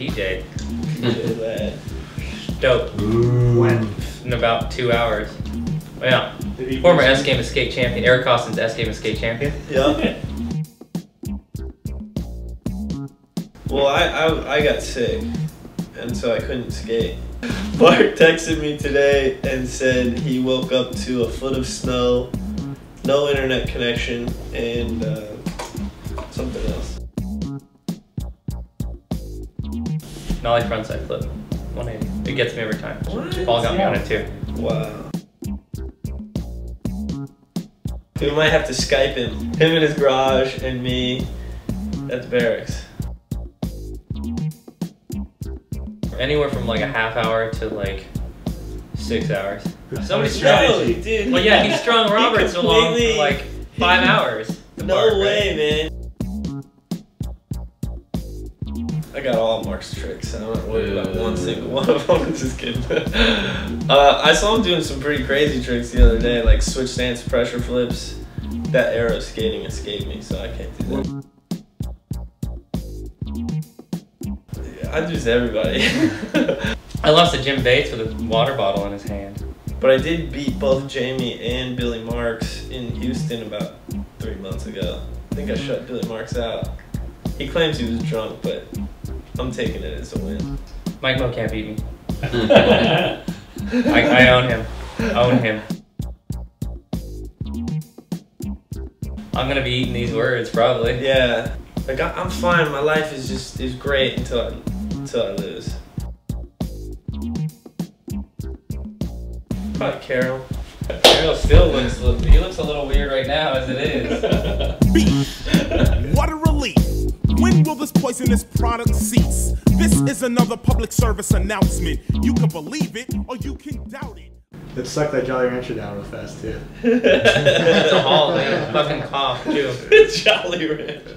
PJ. PJ lad. Dope. When? In about two hours. Yeah. Former S Game Escape champion. Eric Koston's S Game Escape champion. Yeah. Well, I, I I got sick, and so I couldn't skate. Mark texted me today and said he woke up to a foot of snow, no internet connection, and uh, something else. Nollie frontside flip. 180. It gets me every time. What? Paul got me on it too. Wow. We might have to Skype him. Him in his garage and me at the Berrics. Anywhere from like a half hour to like six hours. Somebody Strategy. strung. Dude. Well, yeah, he strung Robert so long for like five hours. No bark, right? way, man. I got all Mark's tricks. I'm not worried about one single one of them. Just kidding. uh, I saw him doing some pretty crazy tricks the other day, like switch stance pressure flips. That arrow skating escaped me, so I can't do that. I lose everybody. I lost to Jim Bates with a water bottle in his hand. but I did beat both Jamie and Billy Marks in Houston about three months ago. I think I shut Billy Marks out. He claims he was drunk, but I'm taking it as a win. Mike Mo can't beat me. I, I own him. Own him. I'm gonna be eating these words probably. Yeah, like I, I'm fine. My life is just is great until I until I lose. Probably Carol. Ariel still looks he looks a little weird right now as it is. will this product cease? This is another public service announcement. You can believe it or you can doubt it. It sucked that Jolly Rancher down real fast too. It's a hall, man. Fucking cough too. Jolly Rancher.